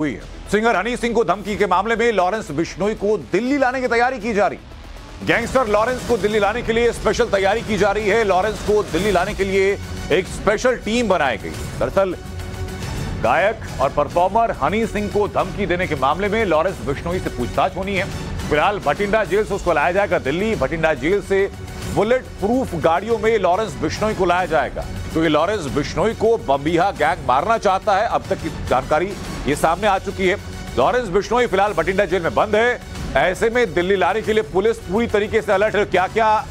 हुई है। सिंगर हनी सिंह को धमकी के मामले में लॉरेंस बिश्नोई को दिल्ली लाने की तैयारी की जा रही। गैंगस्टर लॉरेंस को दिल्ली लाने के लिए स्पेशल तैयारी की जा रही है। लॉरेंस को दिल्ली लाने के लिए एक स्पेशल टीम बनाई गई। दरअसल, गायक और परफॉर्मर हनी सिंह को धमकी देने के मामले में लॉरेंस बिश्नोई से पूछताछ होनी है। फ़िलहाल, भटिंडा जेल से उसको लाया जाएगा दिल्ली। भटिंडा जेल से बुलेट प्रूफ गाड़ियों में लॉरेंस बिश्नोई को लाया जाएगा। क्योंकि तो लॉरेंस बिश्नोई को बम्बीहा गैंग मारना चाहता है। अब तक की जानकारी ये सामने आ चुकी है। लॉरेंस बिश्नोई फ़िलहाल भटिंडा जेल में बंद है। ऐसे में दिल्ली लाने के लिए पुलिस पूरी तरीके से अलर्ट है। क्या क्या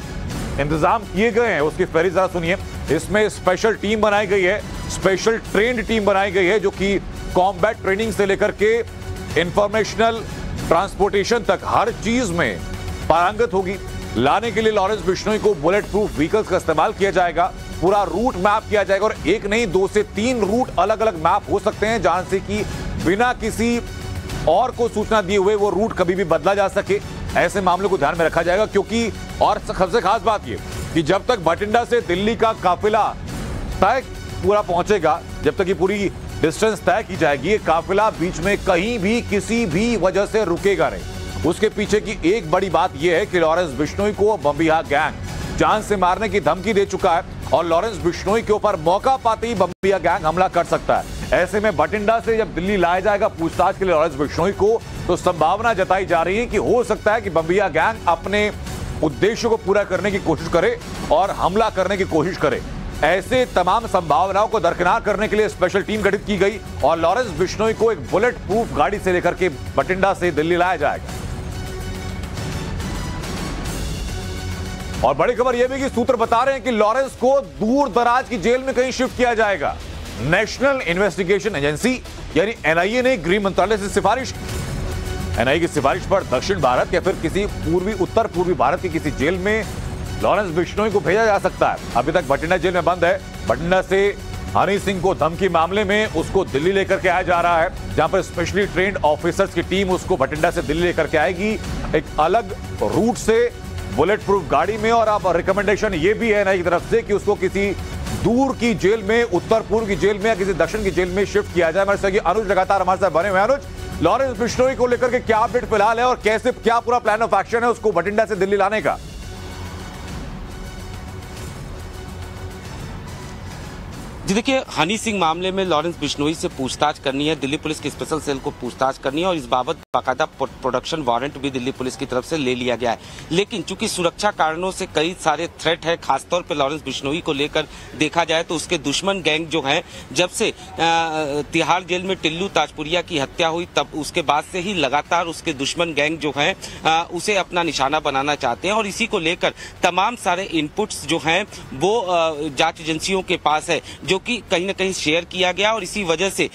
इंतज़ाम किए गए हैं? उसकी फहरिस्त जरा सुनिए। इसमें स्पेशल टीम बनाई गई है। स्पेशल ट्रेंड टीम बनाई गई है, जो कि कॉम्बैट ट्रेनिंग से लेकर के इंफॉर्मेशनल ट्रांसपोर्टेशन तक हर चीज़ में पारंगत होगी। लाने के लिए लॉरेंस बिश्नोई को बुलेट प्रूफ व्हीकल्स का इस्तेमाल किया जाएगा। पूरा रूट मैप किया जाएगा और एक नहीं, दो से तीन रूट अलग अलग मैप हो सकते हैं, जहाँ से कि बिना किसी और को सूचना दिए हुए वो रूट कभी भी बदला जा सके। ऐसे मामलों को ध्यान में रखा जाएगा, क्योंकि और सबसे खास बात ये, कि जब तक भटिंडा से दिल्ली का काफिला तय पूरा पहुंचेगा, जब तक ये पूरी डिस्टेंस तय की जाएगी, ये काफिला बीच में कहीं भी किसी भी वजह से रुकेगा नहीं। उसके पीछे की एक बड़ी बात यह है कि लॉरेंस बिश्नोई को बम्बिहा गैंग जान से मारने की धमकी दे चुका है, और लॉरेंस बिश्नोई के ऊपर मौका पाते ही बम्बिया गैंग हमला कर सकता है। ऐसे में बटिंडा से जब दिल्ली लाया जाएगा पूछताछ के लिए लॉरेंस बिश्नोई को तो संभावना जताई जा रही है कि हो सकता है कि बम्बिया गैंग अपने उद्देश्य को पूरा करने की कोशिश करे और हमला करने की कोशिश करे। ऐसे तमाम संभावनाओं को दरकिनार करने के लिए स्पेशल टीम गठित की गई और लॉरेंस बिश्नोई को एक बुलेट प्रूफ गाड़ी से लेकर के बटिंडा से दिल्ली लाया जाएगा। और बड़ी खबर यह भी कि सूत्र बता रहे हैं कि लॉरेंस को दूर दराज की जेल में कहीं शिफ्ट किया जाएगा। नेशनल इन्वेस्टिगेशन एजेंसी, यानी एनआईए ने गृह मंत्रालय से सिफारिश। एनआईए की सिफारिश पर दक्षिण भारत या फिर किसी पूर्वी उत्तर पूर्वी भारत की किसी जेल में लॉरेंस बिश्नोई को भेजा जा सकता है। अभी तक भटिंडा जेल में बंद है। भटिंडा से हनी सिंह को धमकी मामले में उसको दिल्ली लेकर के आया जा रहा है, जहाँ पर स्पेशली ट्रेंड ऑफिसर्स की टीम उसको भटिंडा से दिल्ली लेकर के आएगी। एक अलग रूट से बुलेट प्रूफ गाड़ी में और अब रिकमेंडेशन ये भी है नई तरफ़ से कि उसको किसी दूर की जेल में, उत्तर पूर्व की जेल में या किसी दक्षिण की जेल में शिफ्ट किया जाए। हमारे सहयोगी अनुज लगातार हमारे साथ बने हुए अनुज, लॉरेंस बिश्नोई को लेकर के क्या अपडेट फ़िलहाल है और कैसे, क्या पूरा प्लान ऑफ़ एक्शन है उसको बठिंडा से दिल्ली लाने का? जी देखिए, हनी सिंह मामले में लॉरेंस बिश्नोई से पूछताछ करनी है। दिल्ली पुलिस की स्पेशल सेल को पूछताछ करनी है और इस बाबत बाकायदा प्रोडक्शन वारंट भी दिल्ली पुलिस की तरफ़ से ले लिया गया है। लेकिन चूँकि सुरक्षा कारणों से कई सारे थ्रेट है, खासतौर पर लॉरेंस बिश्नोई को लेकर देखा जाए तो उसके दुश्मन गैंग जो है, जब से तिहाड़ जेल में टिल्लू ताजपुरिया की हत्या हुई, तब उसके बाद से ही लगातार उसके दुश्मन गैंग जो है उसे अपना निशाना बनाना चाहते हैं और इसी को लेकर तमाम सारे इनपुट्स जो हैं, वो जाँच एजेंसियों के पास है, जो जो कि कहीं ना कहीं शेयर किया गया और इसी वजह से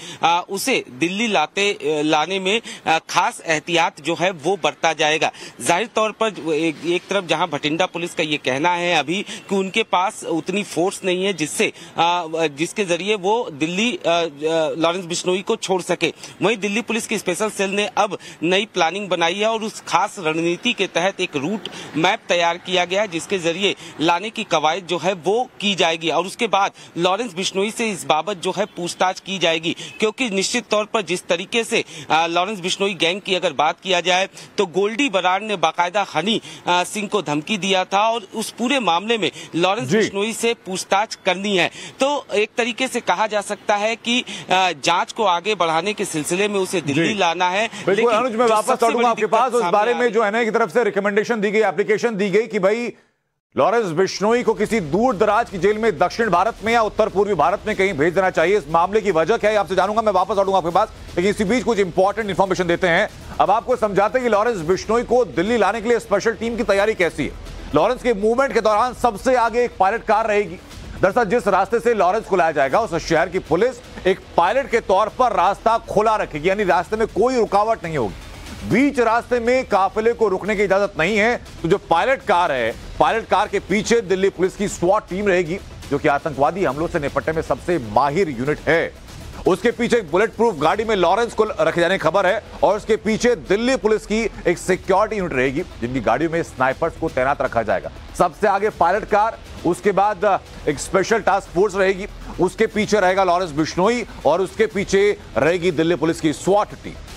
उसे दिल्ली लाते लाने में खास एहतियात जो है वो बरता जाएगा। ज़ाहिर तौर पर एक तरफ़ जहाँ भटिंडा पुलिस का ये कहना है अभी कि उनके पास उतनी फोर्स नहीं है जिससे जिसके ज़रिए वो दिल्ली लॉरेंस बिश्नोई को छोड़ सके। वहीं दिल्ली पुलिस की स्पेशल सेल ने अब नई प्लानिंग बनाई है और उस खास रणनीति के तहत एक रूट मैप तैयार किया गया जिसके ज़रिए लाने की कवायद जो है वो की जाएगी। और उसके बाद लॉरेंस बिश्नोई से इस बाबत जो है पूछताछ की जाएगी। क्योंकि निश्चित तौर पर जिस तरीके से लॉरेंस बिश्नोई गैंग की अगर बात किया जाए तो गोल्डी बराड़ ने बाकायदा हनी सिंह को धमकी दिया था और उस पूरे मामले में लॉरेंस बिश्नोई से पूछताछ करनी है। तो एक तरीके से कहा जा सकता है कि जाँच को आगे बढ़ाने के सिलसिले में उसे दिल्ली लाना है लेकिन मैं वापस आपके पास। उस बारे में जो है ना की तरफ़ से रिकमेंडेशन दी गई एप्लीकेशन दी गई कि भाई लॉरेंस बिश्नोई को किसी दूर दराज की जेल में दक्षिण भारत में या उत्तर पूर्वी भारत में कहीं भेज देना चाहिए। इस मामले की वजह क्या है? आपसे जानूँगा, मैं वापस लौटूँगा आपके पास। लेकिन इसी बीच कुछ इंपॉर्टेंट इन्फॉर्मेशन देते हैं। अब आपको समझाते हैं कि लॉरेंस बिश्नोई को दिल्ली लाने के लिए स्पेशल टीम की तैयारी कैसी है। लॉरेंस के मूवमेंट के दौरान सबसे आगे एक पायलट कार रहेगी। दरअसल जिस रास्ते से लॉरेंस को लाया जाएगा, उस शहर की पुलिस एक पायलट के तौर पर रास्ता खुला रखेगी, यानी रास्ते में कोई रुकावट नहीं होगी। बीच रास्ते में काफिले को रुकने की इजाज़त नहीं है। तो जो पायलट कार है, पायलट कार के पीछे दिल्ली पुलिस की स्वाट टीम रहेगी, जो कि आतंकवादी हमलों से निपटने में सबसे माहिर यूनिट है। उसके पीछे एक बुलेट प्रूफ गाड़ी में लॉरेंस को रखे जाने की खबर है, और उसके पीछे दिल्ली पुलिस की एक सिक्योरिटी यूनिट रहेगी, जिनकी गाड़ियों में स्नाइपर्स को तैनात रखा जाएगा। सबसे आगे पायलट कार, उसके बाद एक स्पेशल टास्क फोर्स रहेगी। उसके पीछे रहेगा लॉरेंस बिश्नोई और उसके पीछे रहेगी दिल्ली पुलिस की स्वाट टीम